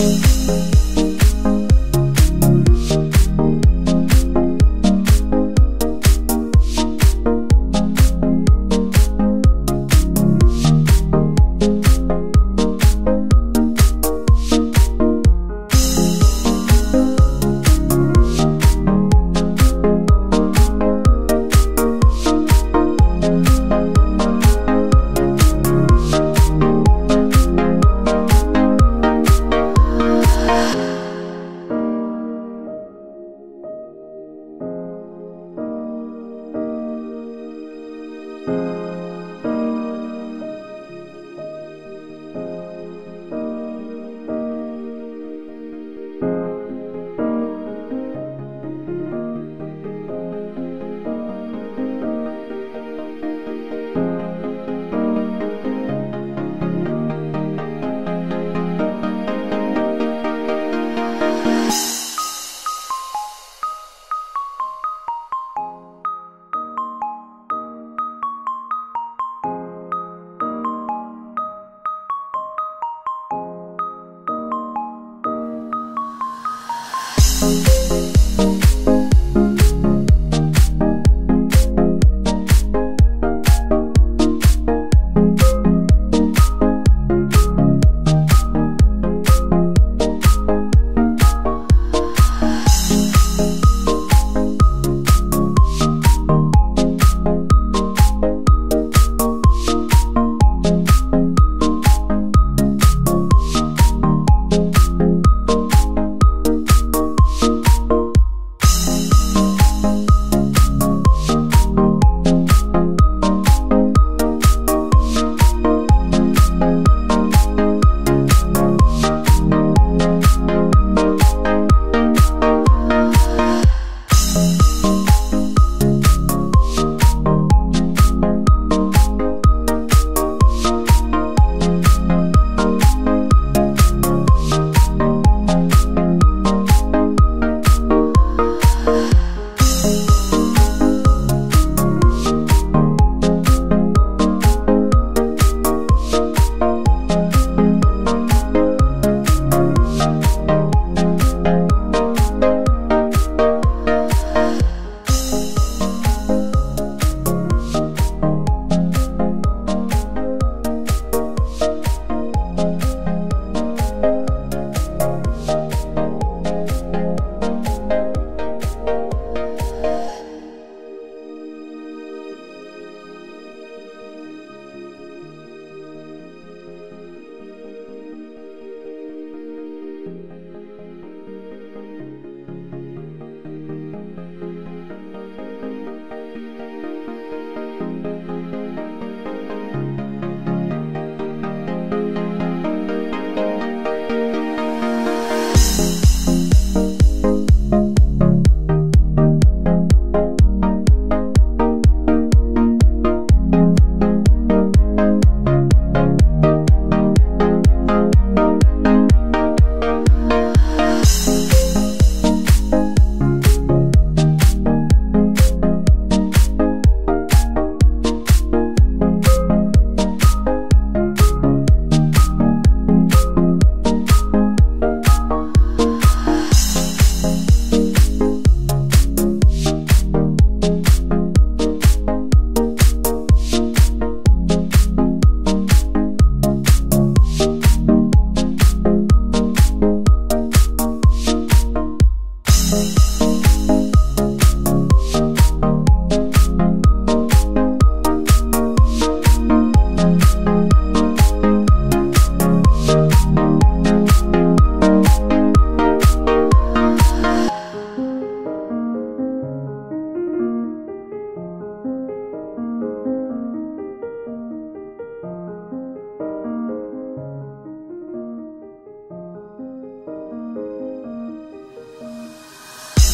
you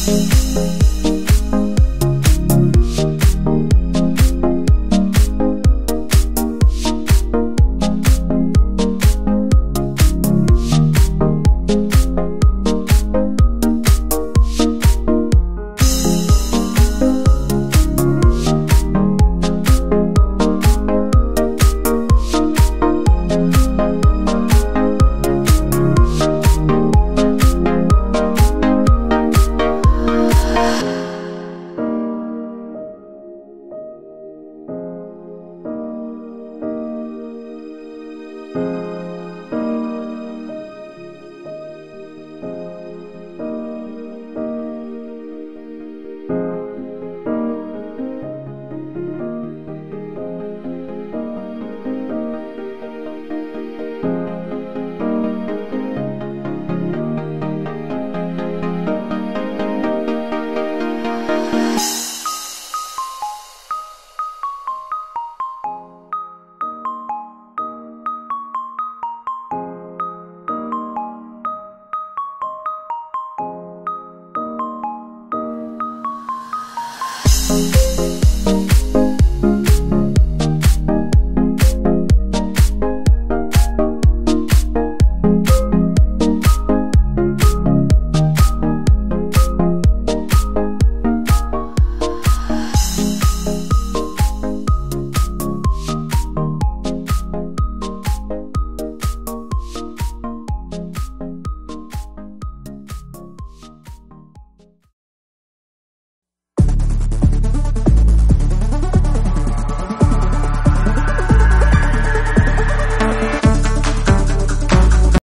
Thank